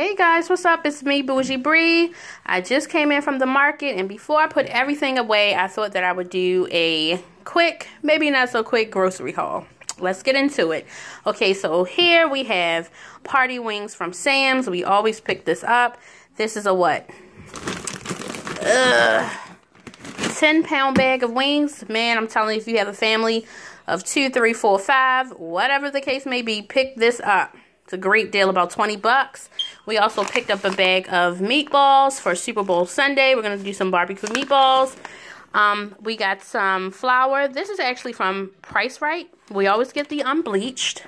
Hey guys, what's up? It's me, Bougie Bree. I just came in from the market, and before I put everything away, I thought that I would do a quick, maybe not so quick, grocery haul. Let's get into it. Okay, so here we have party wings from Sam's. We always pick this up. This is a what? Ugh. 10 pound bag of wings. Man, I'm telling you, if you have a family of two, three, four, five, whatever the case may be, pick this up. It's a great deal, about 20 bucks. We also picked up a bag of meatballs for Super Bowl Sunday. We're going to do some barbecue meatballs. Um, we got some flour. This is actually from Price Rite. We always get the unbleached.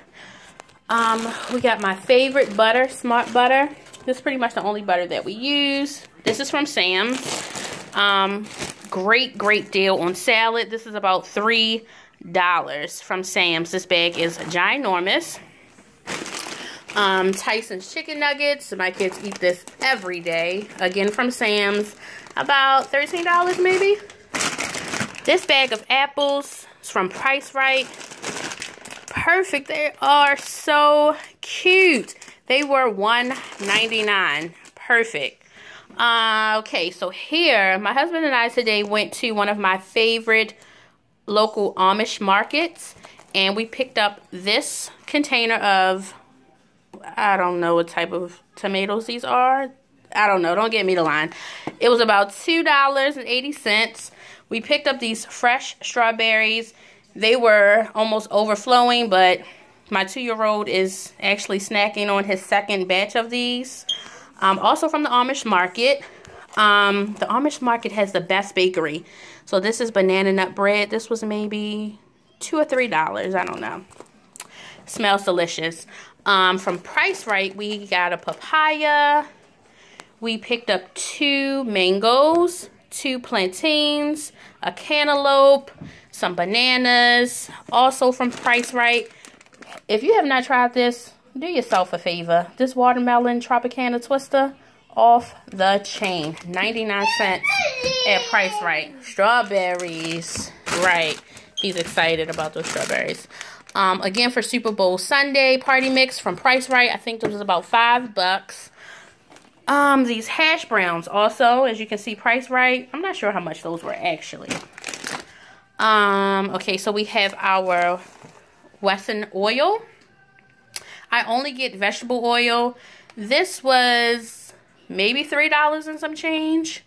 Um, we got my favorite butter, Smart Butter. This is pretty much the only butter that we use. This is from Sam's. Um, great, great deal on salad. This is about $3 from Sam's. This bag is ginormous. Um, Tyson's chicken nuggets. My kids eat this every day. Again from Sam's. About $13 maybe. This bag of apples is from Price Rite. Perfect. They are so cute. They were $1.99. Perfect. Uh, okay, so here, my husband and I today went to one of my favorite local Amish markets. And we picked up this container of I don't know what type of tomatoes these are. I don't know. Don't get me the line. It was about $2.80. We picked up these fresh strawberries. They were almost overflowing, but my two-year-old is actually snacking on his second batch of these. Um, also from the Amish market. Um, the Amish market has the best bakery. So this is banana nut bread. This was maybe two or three dollars. I don't know. Smells delicious. Um, from Price Rite, we got a papaya. We picked up two mangoes, two plantains, a cantaloupe, some bananas. Also from Price Rite. If you have not tried this, do yourself a favor. This watermelon Tropicana Twister, off the chain. 99 cents at Price Rite. Strawberries. Right. He's excited about those strawberries. Um, again, for Super Bowl Sunday party mix from Price Rite, I think this was about five bucks. Um, these hash browns also, as you can see, Price Rite. I'm not sure how much those were actually. Um, okay, so we have our Wesson oil. I only get vegetable oil. This was maybe $3 and some change.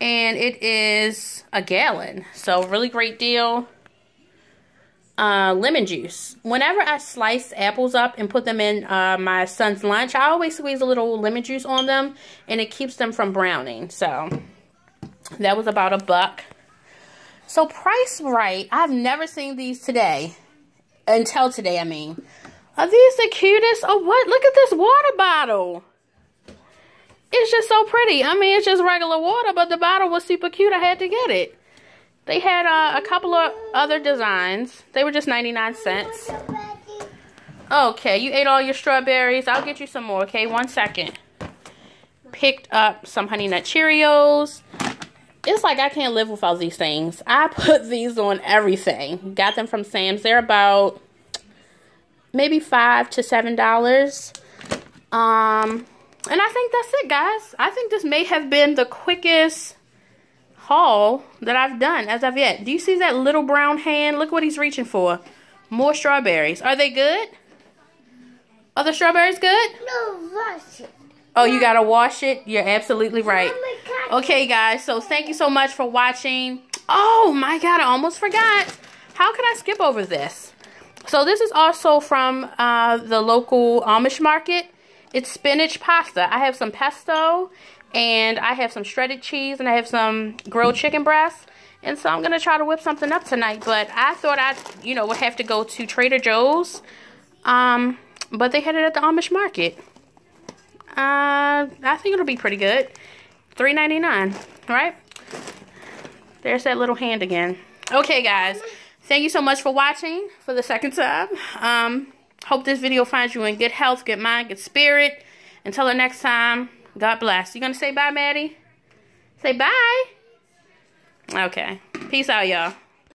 And it is a gallon. So, really great deal uh, lemon juice. Whenever I slice apples up and put them in uh, my son's lunch, I always squeeze a little lemon juice on them, and it keeps them from browning. So, that was about a buck. So, Price Rite, I've never seen these today. Until today, I mean. Are these the cutest? Oh, what? Look at this water bottle. It's just so pretty. I mean, it's just regular water, but the bottle was super cute. I had to get it. They had uh, a couple of other designs. They were just 99 cents. Okay, you ate all your strawberries. I'll get you some more, okay? One second. Picked up some Honey Nut Cheerios. It's like I can't live without these things. I put these on everything. Got them from Sam's. They're about maybe 5 to $7. Um, and I think that's it, guys. I think this may have been the quickest haul that I've done as of yet. Do you see that little brown hand? Look what he's reaching for. More strawberries. Are they good? Are the strawberries good? No, wash it. Oh, you gotta wash it? You're absolutely right. Okay, guys, so thank you so much for watching. Oh, my God, I almost forgot. How could I skip over this? So this is also from uh, the local Amish market. It's spinach pasta. I have some pesto and I have some shredded cheese and I have some grilled chicken breast. And so I'm going to try to whip something up tonight. But I thought I, you know, would have to go to Trader Joe's. Um, but they had it at the Amish market. Uh, I think it'll be pretty good. $3.99, right? There's that little hand again. Okay, guys. Thank you so much for watching for the second time. Um, hope this video finds you in good health, good mind, good spirit. Until the next time. God bless. You gonna say bye, Maddie? Say bye. Okay. Peace out, y'all.